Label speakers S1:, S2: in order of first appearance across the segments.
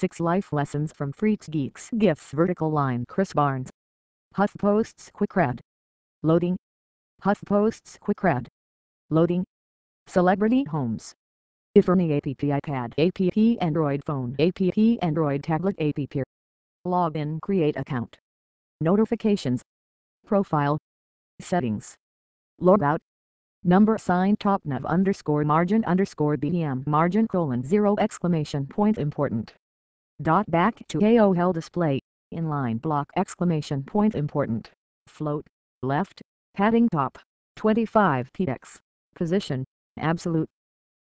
S1: 6 Life Lessons from Freaks Geeks Gifts Vertical Line Chris Barnes. HuffPost's QuickRed Loading. HuffPost's QuickRed Loading. Celebrity Homes. iPhone App iPad App Android Phone App Android Tablet App Login Create Account. Notifications. Profile. Settings. Logout. Number sign top nav underscore margin underscore BM margin colon 0 exclamation point important. Dot back to AOL display, inline block exclamation point important. Float, left, padding top, 25 px. Position, absolute.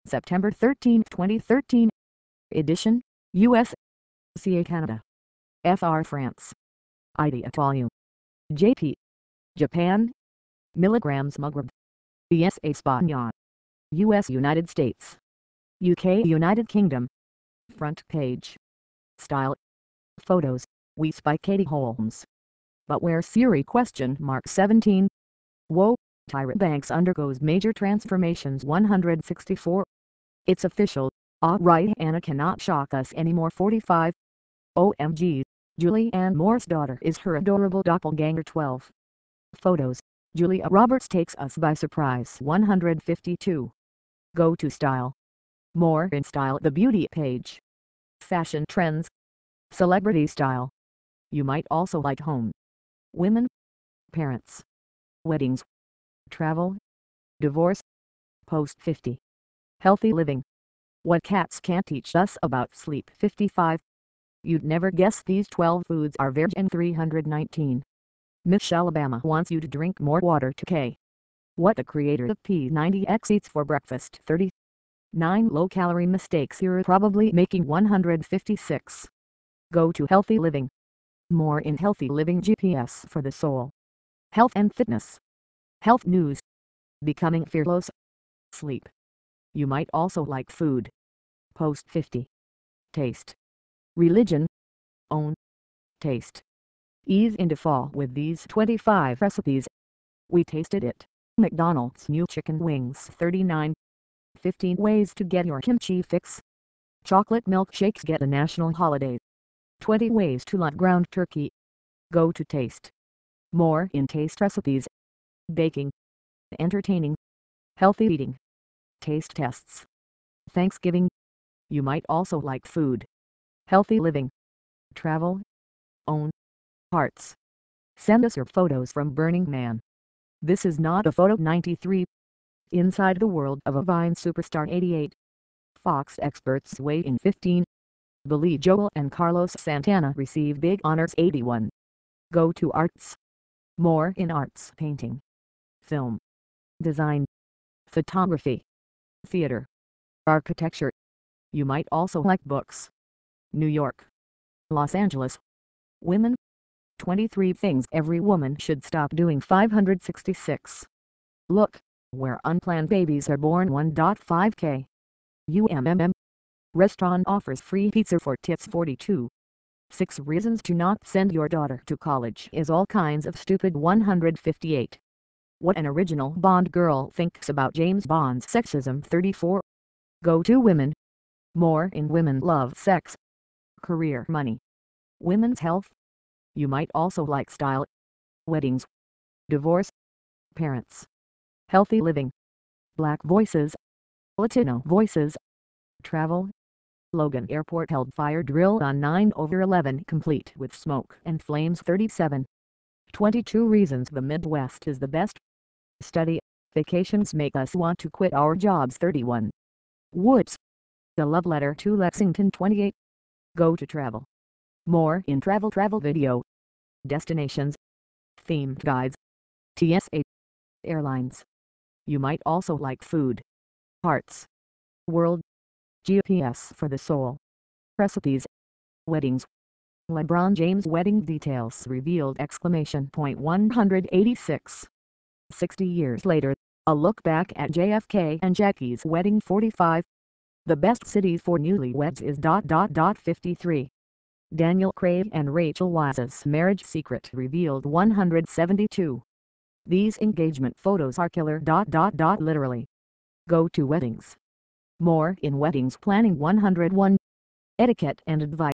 S1: September 13, 2013. Edition, US. CA Canada. FR France. ID volume. JP. Japan. Milligrams Maghreb. BS Espana. US United States. UK United Kingdom. Front page. Style. Photos. We by Katie Holmes. But where Siri question mark 17. Whoa, Tyra Banks undergoes major transformations 164. It's official, ah, alright Anna cannot shock us anymore 45. OMG, Julianne Moore's daughter is her adorable doppelganger 12. Photos. Julia Roberts takes us by surprise 152. Go to Style. More in Style the beauty page. Fashion trends. Celebrity style. You might also like home. Women. Parents. Weddings. Travel. Divorce. Post 50. Healthy living. What cats can't teach us about sleep 55. You'd never guess these 12 foods are veg and 319. Michelle Obama wants you to drink more water to K. What the creator of P90X eats for breakfast 30. 9 low-calorie mistakes you're probably making 156. Go to Healthy Living. More in Healthy Living GPS for the soul. Health and fitness. Health news. Becoming fearless. Sleep. You might also like food. Post 50. Taste. Religion. Own. Taste. Ease into fall with these 25 recipes. We tasted it. McDonald's new chicken wings 39. 15 ways to get your kimchi fix. Chocolate milkshakes get a national holiday. 20 ways to love ground turkey. Go to taste. More in taste recipes. Baking. Entertaining. Healthy eating. Taste tests. Thanksgiving. You might also like food. Healthy living. Travel. Own. Hearts. Send us your photos from Burning Man. This is not a photo 93. Inside the world of a Vine Superstar 88. Fox experts weigh in 15. Billy Joel and Carlos Santana receive big honors 81. Go to Arts. More in arts painting. Film. Design. Photography. Theater. Architecture. You might also like books. New York. Los Angeles. Women. 23 Things Every Woman Should Stop Doing 566. Look, where unplanned babies are born 1.5k. UMMM. Restaurant offers free pizza for tips 42. 6 reasons to not send your daughter to college is all kinds of stupid 158. What an original Bond girl thinks about James Bond's sexism 34. Go to women. More in women love sex. Career money. Women's health. You might also like style, weddings, divorce, parents, healthy living, black voices, Latino voices, travel. Logan Airport held fire drill on 9 over 11 complete with smoke and flames 37. 22 reasons the Midwest is the best. Study, vacations make us want to quit our jobs 31. Woods. The love letter to Lexington 28. Go to travel. More in Travel Travel Video. Destinations. Themed guides. TSA. Airlines. You might also like food. Arts. World. GPS for the soul. Recipes. Weddings. LeBron James wedding details revealed exclamation point 186. 60 years later, a look back at JFK and Jackie's wedding 45. The best city for newlyweds is dot dot dot 53. Daniel Craig and Rachel Weisz's marriage secret revealed 172. These engagement photos are killer literally. Go to weddings. More in weddings planning 101. Etiquette and advice.